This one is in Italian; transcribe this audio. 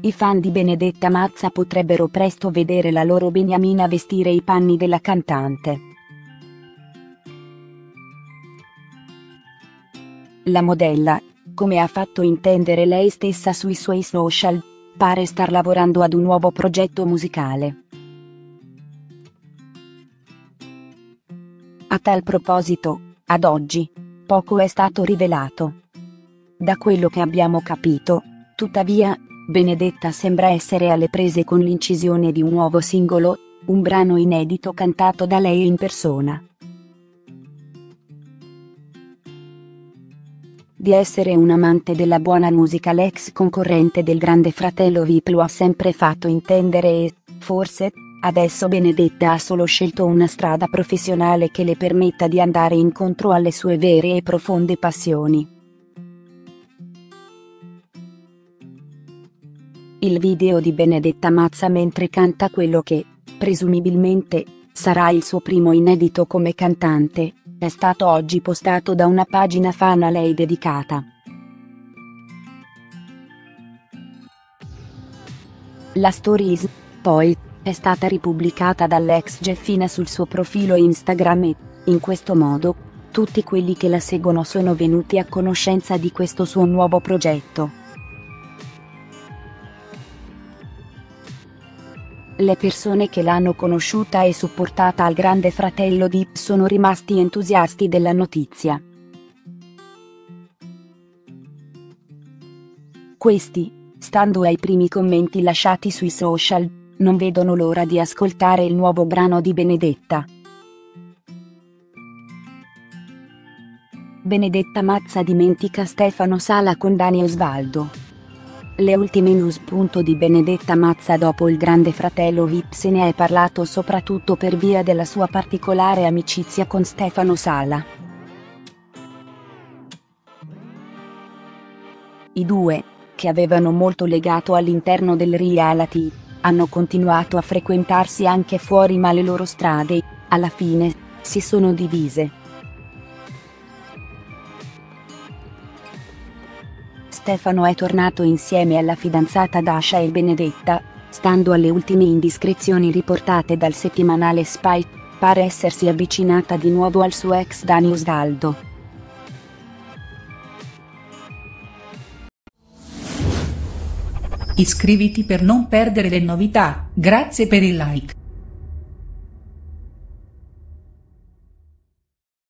i fan di Benedetta Mazza potrebbero presto vedere la loro beniamina vestire i panni della cantante. La modella, come ha fatto intendere lei stessa sui suoi social, pare star lavorando ad un nuovo progetto musicale. A tal proposito, ad oggi, poco è stato rivelato. Da quello che abbiamo capito, tuttavia, Benedetta sembra essere alle prese con l'incisione di un nuovo singolo, un brano inedito cantato da lei in persona. Di essere un amante della buona musica l'ex concorrente del grande fratello VIP lo ha sempre fatto intendere e, forse, adesso Benedetta ha solo scelto una strada professionale che le permetta di andare incontro alle sue vere e profonde passioni. Il video di Benedetta Mazza mentre canta quello che, presumibilmente, sarà il suo primo inedito come cantante, è stato oggi postato da una pagina fan a lei dedicata. La stories, poi, è stata ripubblicata dall'ex Jeffina sul suo profilo Instagram e, in questo modo, tutti quelli che la seguono sono venuti a conoscenza di questo suo nuovo progetto. Le persone che l'hanno conosciuta e supportata al grande fratello Deep sono rimasti entusiasti della notizia. Questi, stando ai primi commenti lasciati sui social, non vedono l'ora di ascoltare il nuovo brano di Benedetta. Benedetta Mazza dimentica Stefano Sala con Dani Osvaldo. Le ultime news. Di Benedetta Mazza dopo il grande fratello Vip se ne è parlato soprattutto per via della sua particolare amicizia con Stefano Sala. I due, che avevano molto legato all'interno del reality, hanno continuato a frequentarsi anche fuori ma le loro strade, alla fine, si sono divise. Stefano è tornato insieme alla fidanzata Dasha e Benedetta, stando alle ultime indiscrezioni riportate dal settimanale Spy, pare essersi avvicinata di nuovo al suo ex Dani Osvaldo. Iscriviti per non perdere le novità, grazie per il like.